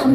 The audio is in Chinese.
我不